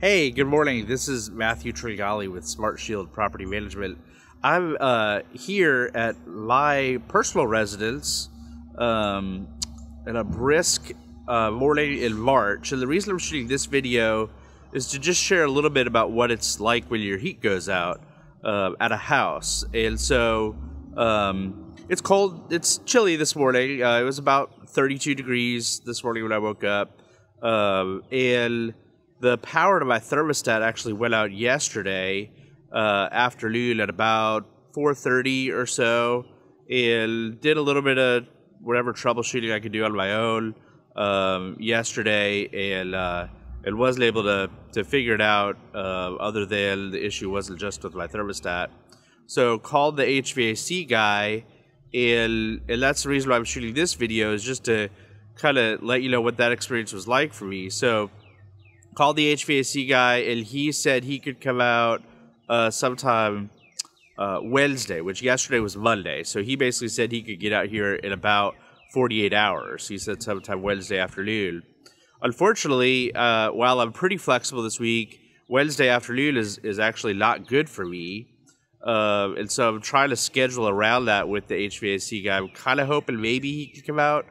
Hey, good morning. This is Matthew Tringali with Smart Shield Property Management. I'm uh, here at my personal residence um, in a brisk uh, morning in March. And the reason I'm shooting this video is to just share a little bit about what it's like when your heat goes out uh, at a house. And so um, it's cold, it's chilly this morning. Uh, it was about 32 degrees this morning when I woke up. Um, and the power to my thermostat actually went out yesterday uh, afternoon at about 4.30 or so and did a little bit of whatever troubleshooting I could do on my own um, yesterday and uh, and wasn't able to, to figure it out uh, other than the issue wasn't just with my thermostat. So called the HVAC guy and and that's the reason why I'm shooting this video is just to kind of let you know what that experience was like for me. So called the HVAC guy, and he said he could come out uh, sometime uh, Wednesday, which yesterday was Monday. So he basically said he could get out here in about 48 hours. He said sometime Wednesday afternoon. Unfortunately, uh, while I'm pretty flexible this week, Wednesday afternoon is, is actually not good for me. Uh, and so I'm trying to schedule around that with the HVAC guy. I'm kind of hoping maybe he could come out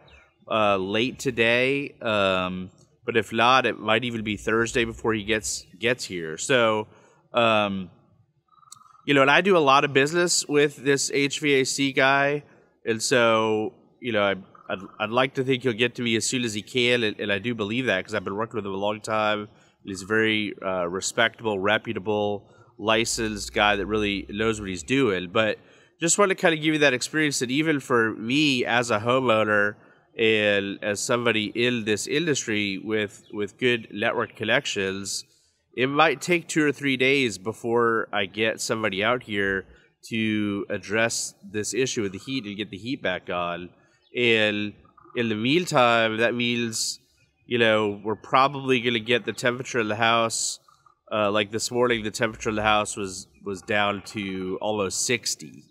uh, late today. Um, but if not, it might even be Thursday before he gets gets here. So, um, you know, and I do a lot of business with this HVAC guy, and so you know, I, I'd, I'd like to think he'll get to me as soon as he can, and, and I do believe that because I've been working with him a long time. He's a very uh, respectable, reputable, licensed guy that really knows what he's doing. But just want to kind of give you that experience that even for me as a homeowner and as somebody in this industry with with good network connections it might take two or three days before i get somebody out here to address this issue with the heat and get the heat back on. And in the meantime that means you know we're probably going to get the temperature in the house uh, like this morning the temperature in the house was was down to almost 60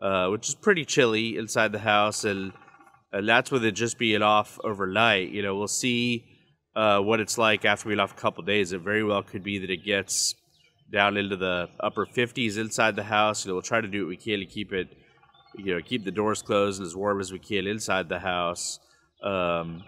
uh, which is pretty chilly inside the house. And and that's with it just being off overnight. You know, we'll see uh, what it's like after being off a couple days. It very well could be that it gets down into the upper 50s inside the house. You know, we'll try to do what we can to keep it, you know, keep the doors closed and as warm as we can inside the house. Um,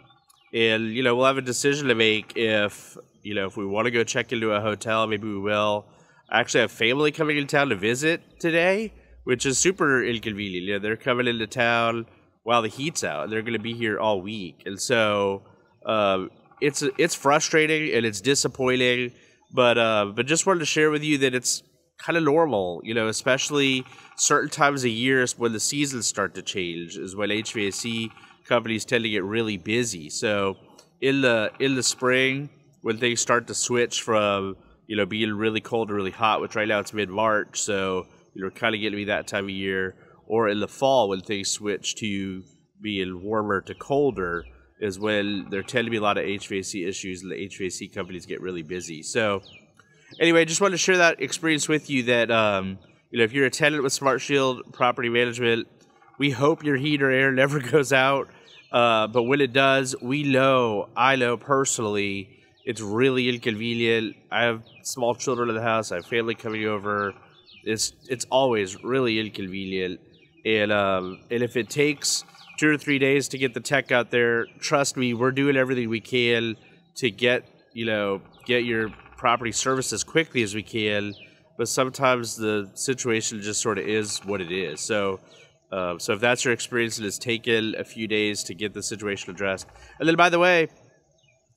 and you know, we'll have a decision to make if you know if we want to go check into a hotel. Maybe we will. I actually have family coming into town to visit today, which is super inconvenient. You know, they're coming into town while the heat's out. They're going to be here all week, and so uh, it's it's frustrating and it's disappointing. But uh, but just wanted to share with you that it's kind of normal, you know, especially certain times of year when the seasons start to change is when HVAC companies tend to get really busy. So in the in the spring when things start to switch from you know being really cold to really hot, which right now it's mid March, so you know kind of getting to be that time of year or in the fall when things switch to being warmer to colder is when there tend to be a lot of HVAC issues and the HVAC companies get really busy. So anyway, I just wanted to share that experience with you that um, you know if you're a tenant with Smart Shield Property Management, we hope your heat or air never goes out. Uh, but when it does, we know, I know personally, it's really inconvenient. I have small children in the house. I have family coming over. It's it's always really inconvenient. And um, and if it takes two or three days to get the tech out there, trust me, we're doing everything we can to get you know get your property serviced as quickly as we can. But sometimes the situation just sort of is what it is. So. Uh, so if that's your experience, it has taken a few days to get the situation addressed. And then, by the way,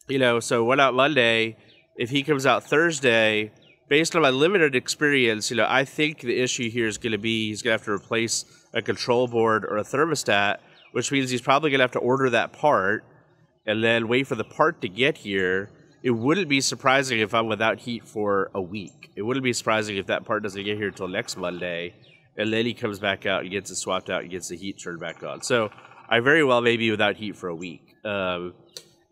you know, so went out Monday. If he comes out Thursday, based on my limited experience, you know, I think the issue here is going to be he's going to have to replace a control board or a thermostat, which means he's probably going to have to order that part and then wait for the part to get here. It wouldn't be surprising if I'm without heat for a week. It wouldn't be surprising if that part doesn't get here until next Monday, and then he comes back out and gets it swapped out and gets the heat turned back on. So I very well may be without heat for a week. Um,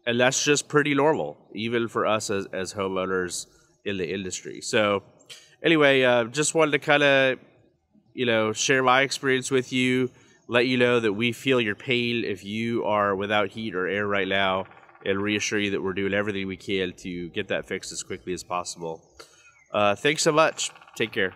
and that's just pretty normal, even for us as, as homeowners in the industry. So, anyway, uh, just wanted to kind of you know, share my experience with you, let you know that we feel your pain if you are without heat or air right now and reassure you that we're doing everything we can to get that fixed as quickly as possible. Uh, thanks so much. Take care.